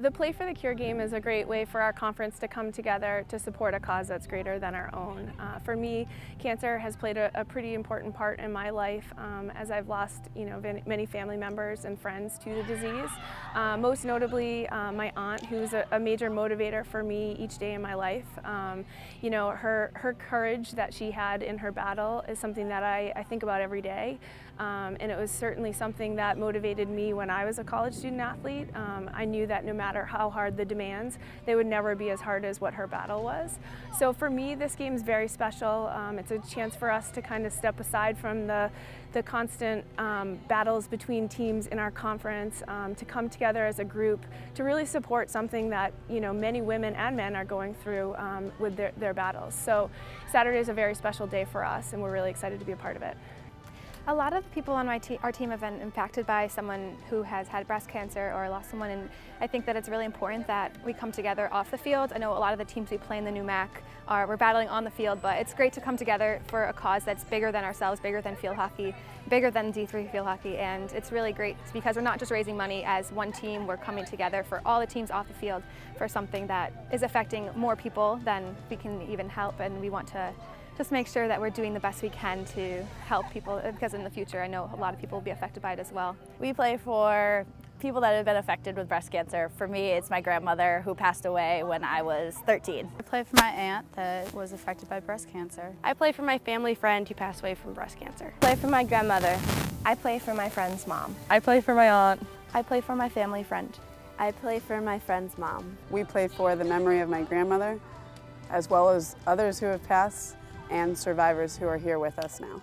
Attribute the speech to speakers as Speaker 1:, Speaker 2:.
Speaker 1: The Play for the Cure game is a great way for our conference to come together to support a cause that's greater than our own. Uh, for me, cancer has played a, a, pretty important part in my life um, as I've lost you know, many family members and friends to the disease. Uh, most notably, uh, my aunt, who's a, a, major motivator for me each day in my life. Um, you know, her, her courage that she had in her battle is something that I, I think about every day. Um, and it was certainly something that motivated me when I was a college student athlete. Um, I knew that no matter how hard the demands, they would never be as hard as what her battle was. So for me, this game is very special. Um, it's a chance for us to kind of step aside from the, the constant um, battles between teams in our conference, um, to come together as a group, to really support something that you know many women and men are going through um, with their, their battles. So Saturday is a very special day for us, and we're really excited to be a part of it.
Speaker 2: A lot of people on my te our team have been impacted by someone who has had breast cancer or lost someone and I think that it's really important that we come together off the field. I know a lot of the teams we play in the NEWMAC are we're battling on the field but it's great to come together for a cause that's bigger than ourselves, bigger than field hockey, bigger than D3 field hockey and it's really great because we're not just raising money as one team, we're coming together for all the teams off the field for something that is affecting more people than we can even help and we want to just make sure that we're doing the best we can to help people uh, because in the future I know a lot of people will be affected by it as well.
Speaker 3: We play for people that have been affected with breast cancer. For me, it's my grandmother who passed away when I was 13.
Speaker 4: I play for my aunt that was affected by breast cancer.
Speaker 5: I play for my family friend who passed away from breast cancer.
Speaker 6: I play for my grandmother. I play for my friend's mom.
Speaker 7: I play for my aunt.
Speaker 6: I play for my family friend.
Speaker 8: I play for my friend's mom. We play for the memory of my grandmother, as well as others who have passed and survivors who are here with us now.